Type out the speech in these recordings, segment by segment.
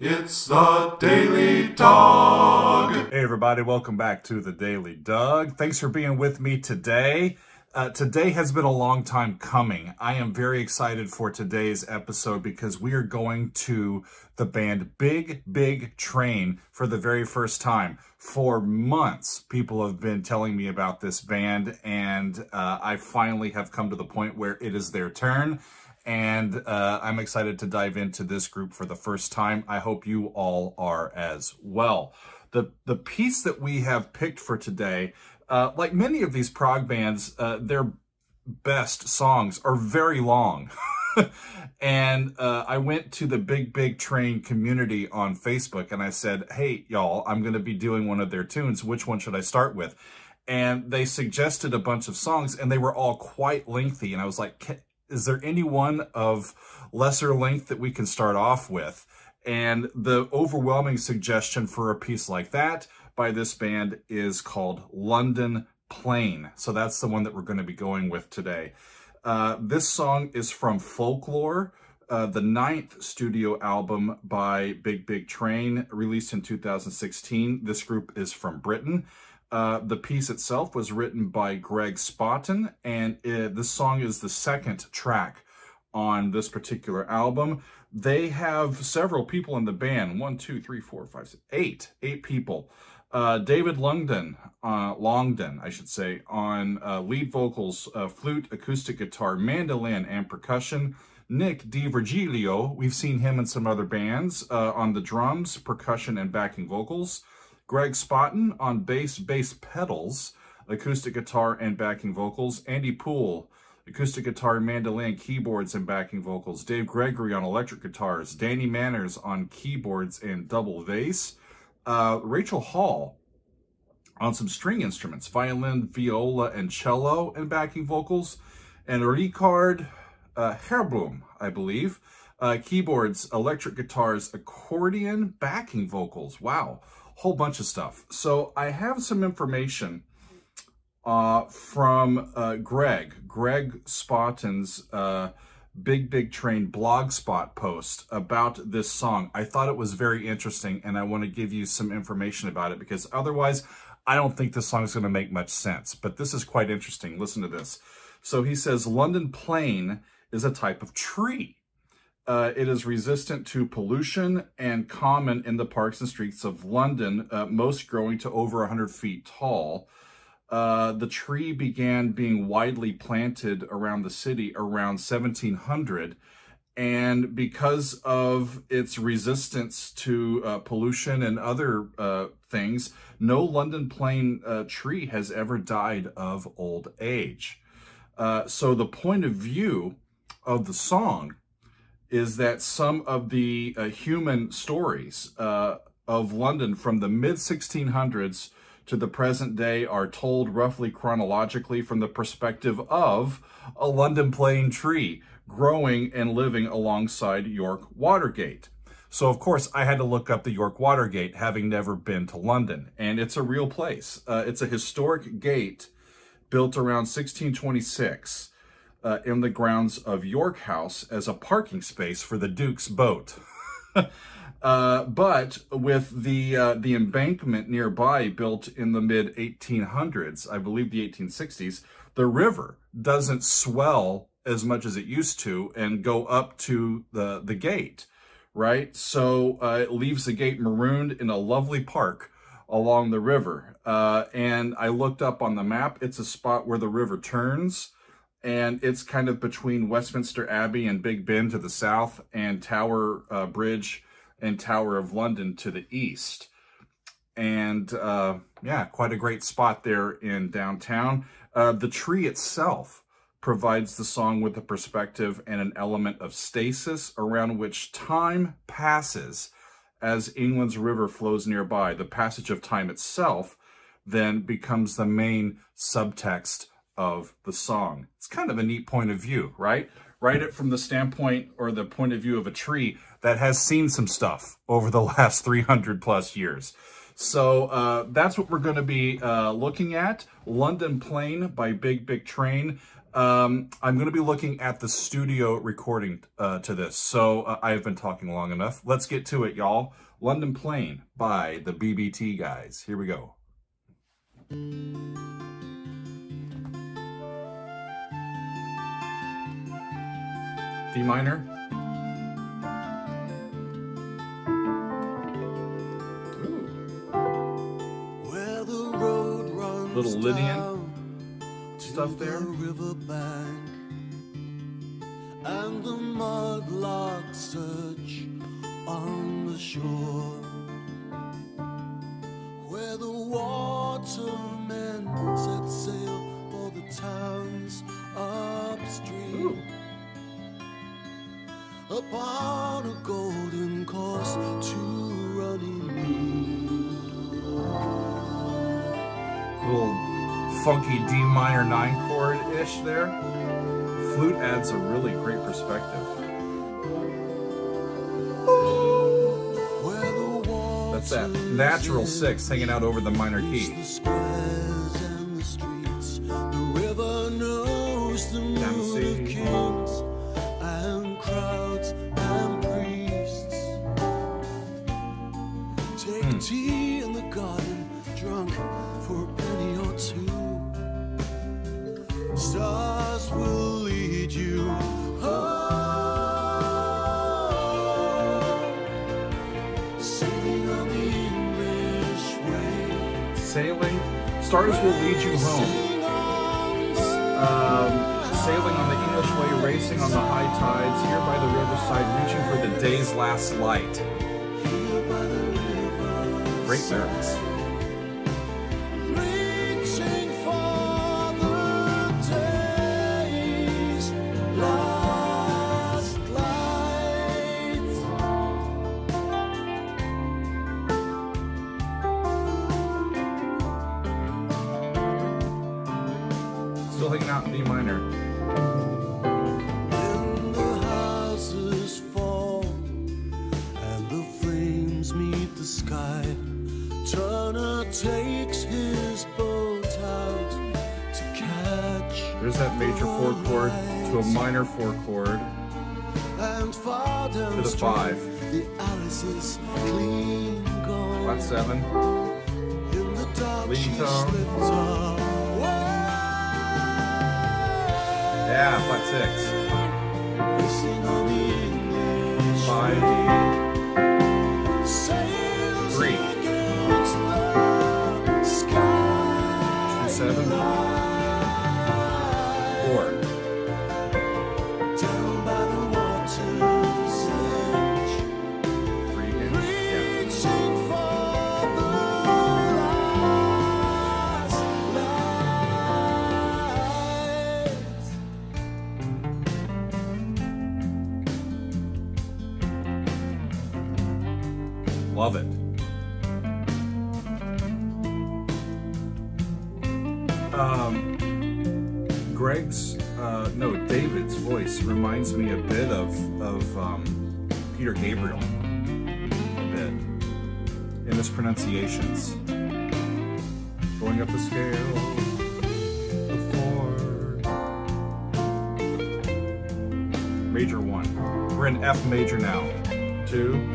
It's the Daily Doug. Hey, everybody, welcome back to the Daily Doug. Thanks for being with me today. Uh, today has been a long time coming. I am very excited for today's episode because we are going to the band Big Big Train for the very first time. For months, people have been telling me about this band, and uh, I finally have come to the point where it is their turn and uh, I'm excited to dive into this group for the first time. I hope you all are as well. The, the piece that we have picked for today, uh, like many of these prog bands, uh, their best songs are very long. and uh, I went to the Big Big Train community on Facebook and I said, hey, y'all, I'm going to be doing one of their tunes. Which one should I start with? And they suggested a bunch of songs and they were all quite lengthy. And I was like, is there any one of lesser length that we can start off with? And the overwhelming suggestion for a piece like that by this band is called London Plane. So that's the one that we're going to be going with today. Uh, this song is from Folklore, uh, the ninth studio album by Big Big Train, released in 2016. This group is from Britain. Uh, the piece itself was written by Greg Spawton, and it, this song is the second track on this particular album. They have several people in the band. One, two, three, four, five, six, eight. Eight people. Uh, David Longden, uh, Longdon, I should say, on uh, lead vocals, uh, flute, acoustic guitar, mandolin, and percussion. Nick D'Virgilio, we've seen him in some other bands, uh, on the drums, percussion, and backing vocals. Greg Spawton on bass, bass pedals, acoustic guitar, and backing vocals. Andy Poole, acoustic guitar, mandolin, keyboards, and backing vocals. Dave Gregory on electric guitars. Danny Manners on keyboards and double bass. Uh, Rachel Hall on some string instruments, violin, viola, and cello, and backing vocals. And Rikard uh, Herboom, I believe, uh, keyboards, electric guitars, accordion, backing vocals. Wow whole bunch of stuff. So I have some information uh, from uh, Greg, Greg Spawton's uh, Big Big Train blogspot post about this song. I thought it was very interesting and I want to give you some information about it because otherwise I don't think this song is going to make much sense. But this is quite interesting. Listen to this. So he says, London plane is a type of tree. Uh, it is resistant to pollution and common in the parks and streets of London, uh, most growing to over 100 feet tall. Uh, the tree began being widely planted around the city around 1700. And because of its resistance to uh, pollution and other uh, things, no London plane uh, tree has ever died of old age. so the point of view of the song is that some of the uh, human stories uh, of London from the mid 1600s to the present day are told roughly chronologically from the perspective of a London plane tree growing and living alongside York Watergate. So, of course, I had to look up the York Watergate, having never been to London. And it's a real place. Uh, it's a historic gate built around 1626 uh, in the grounds of York House as a parking space for the Duke's boat. uh, but with the uh, the embankment nearby built in the mid 1800s, I believe the 1860s, the river doesn't swell as much as it used to and go up to the the gate, right? So uh, it leaves the gate marooned in a lovely park along the river. Uh, and I looked up on the map; it's a spot where the river turns and it's kind of between Westminster Abbey and Big Ben to the south and Tower uh, Bridge and Tower of London to the east. And uh, yeah, quite a great spot there in downtown. Uh, the tree itself provides the song with a perspective and an element of stasis around which time passes as England's river flows nearby. The passage of time itself then becomes the main subtext of the song. It's kind of a neat point of view, right? Write it from the standpoint or the point of view of a tree that has seen some stuff over the last 300 plus years. So uh, that's what we're going to be uh, looking at. London Plane by Big Big Train. Um, I'm going to be looking at the studio recording uh, to this, so uh, I've been talking long enough. Let's get to it, y'all. London Plane by the BBT guys. Here we go. D minor. Where the road runs Little Lydian stuff there. And the mudlarks search on the shore. Where the watermen set sail for the towns Upon a golden course to Runnymede. Little funky D minor nine chord ish there. Flute adds a really great perspective. That's that natural six hanging out over the minor key. Sailing. Stars will lead you home. Um, sailing on the English way, racing on the high tides, here by the riverside, reaching for the day's last light. Great lyrics. Still hanging out in D minor. When the houses fall and the flames meet the sky, Turner takes his boat out to catch There's that major four chord to a minor four chord. and far down To the five. The Alice is clean gone. Flat seven. In the dark Lean tone. Yeah, flat six. Racing on the English Five. Love it. Um, Greg's, uh, no, David's voice reminds me a bit of of um, Peter Gabriel. A bit in his pronunciations. Going up the scale. Major one. We're in F major now. Two.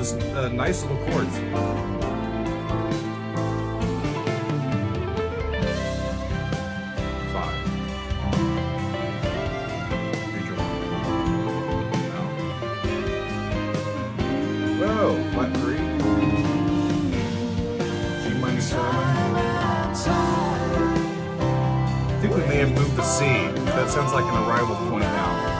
Just uh, nice little chords. I think we may have moved the C. That sounds like an arrival point now.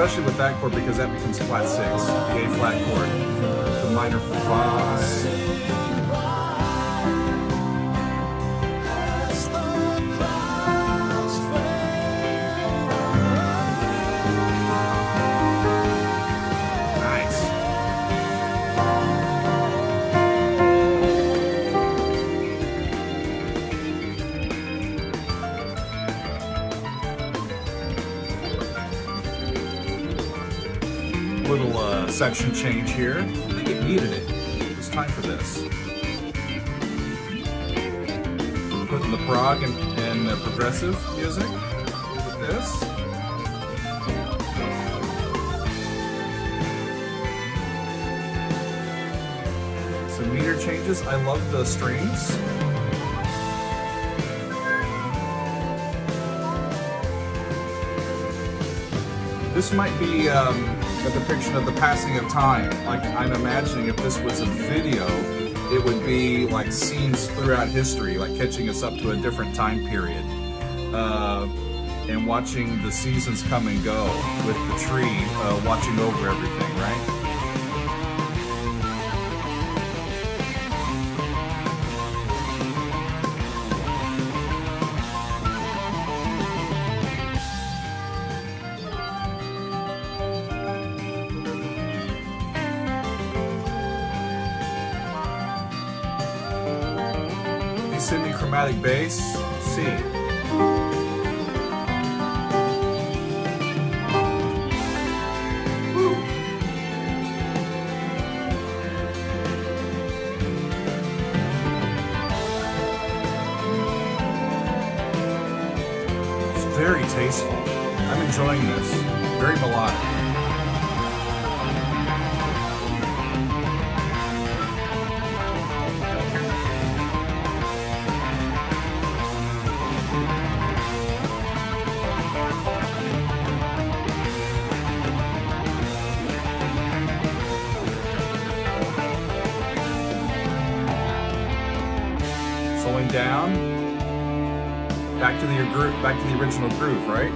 Especially with that chord because that becomes flat six, the A flat chord. The minor five. Section change here. I think it needed it. It was time for this. Putting the prog and, and the progressive music with this. Some meter changes. I love the strings. This might be um, a depiction of the passing of time. Like I'm imagining if this was a video, it would be like scenes throughout history, like catching us up to a different time period. Uh, and watching the seasons come and go with the tree uh, watching over everything, right? Chromatic bass, C. Very tasteful. I'm enjoying this. Very melodic. Back to the original groove, right?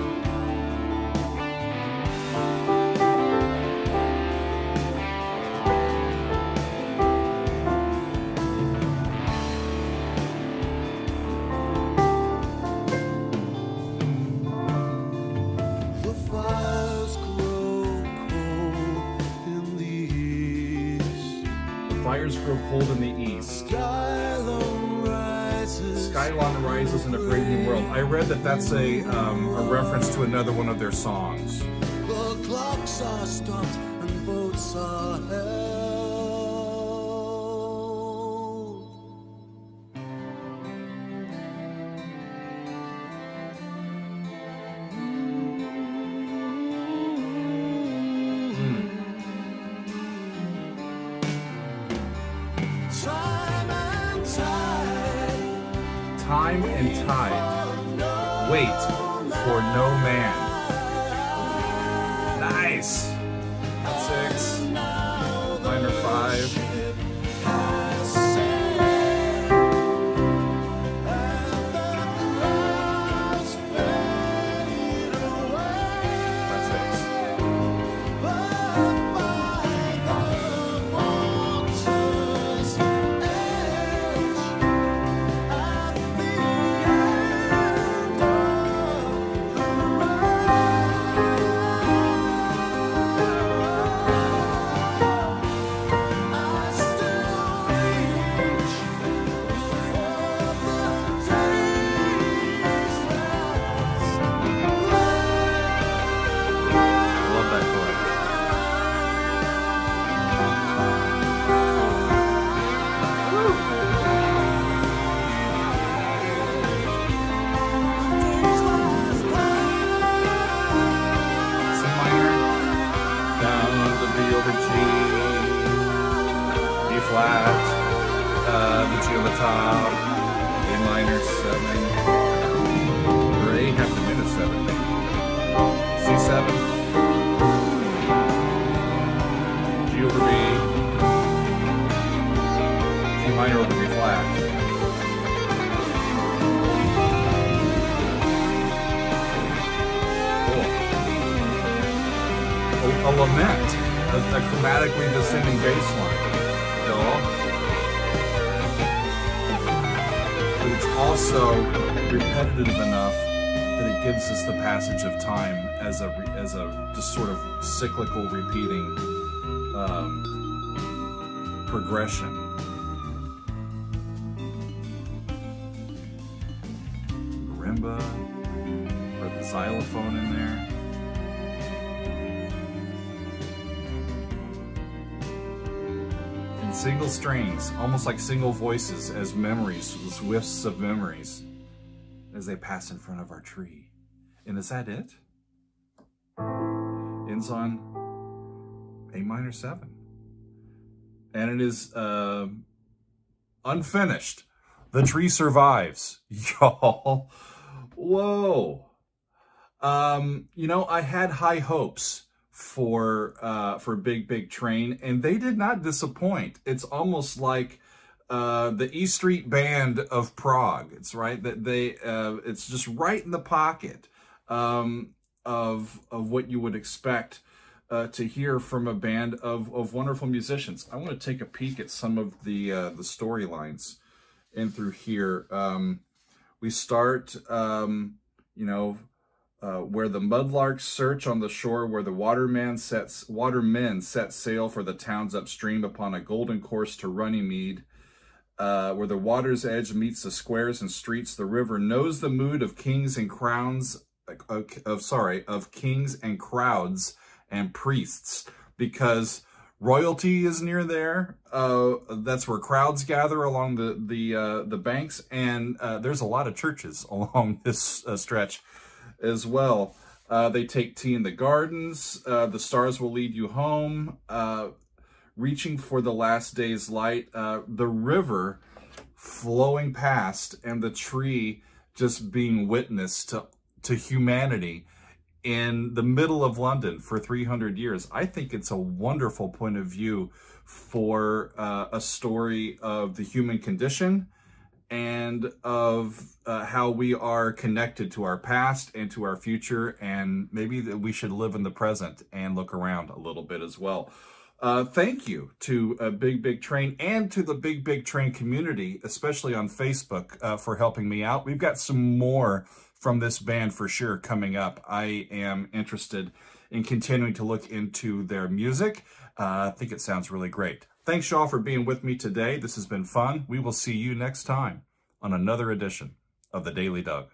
The fires grow cold in the east. The fires grow cold in the east. In a brave new world. I read that that's a um, a reference to another one of their songs. The clocks are stopped and boats are held. Time and tide. Wait for no man. Enough that it gives us the passage of time as a as a just sort of cyclical repeating um, progression. Marimba, or the xylophone in there. In single strings, almost like single voices as memories, as whiffs of memories as they pass in front of our tree. And is that it? Ends on A minor 7. And it is uh, unfinished. The tree survives. Y'all. Whoa. Um, you know, I had high hopes for uh, for a Big Big Train, and they did not disappoint. It's almost like uh, the E Street Band of prog. It's right that they. Uh, it's just right in the pocket um, of of what you would expect uh, to hear from a band of of wonderful musicians. I want to take a peek at some of the uh, the storylines in through here. Um, we start, um, you know uh, where the mudlarks search on the shore, where the watermen sets watermen set sail for the towns upstream upon a golden course to Runnymede, uh, where the water's edge meets the squares and streets. The river knows the mood of kings and crowns, of, of sorry, of kings and crowds and priests, because royalty is near there. Uh, that's where crowds gather along the the uh, the banks, and uh, there's a lot of churches along this uh, stretch as well. Uh, they take tea in the gardens. The stars will lead you home. Reaching for the last day's light. Uh, the river flowing past and the tree just being witness to, to humanity in the middle of London for 300 years. I think it's a wonderful point of view for uh, a story of the human condition and of uh, how we are connected to our past and to our future, and maybe that we should live in the present and look around a little bit as well. Uh, thank you to a Big Big Train and to the Big Big Train community, especially on Facebook, uh, for helping me out. We've got some more from this band for sure coming up. I am interested in continuing to look into their music. Uh, I think it sounds really great. Thanks, y'all, for being with me today. This has been fun. We will see you next time on another edition of The Daily Doug.